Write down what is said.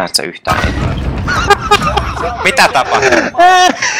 Näet sä yhtään Mitä tapahtuu?